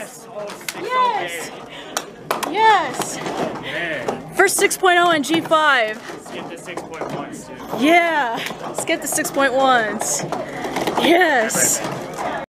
Yes! Yes! Man, First 6.0 and G5. Skip the 6.1s too. Yeah! Skip the 6.1s. Yes!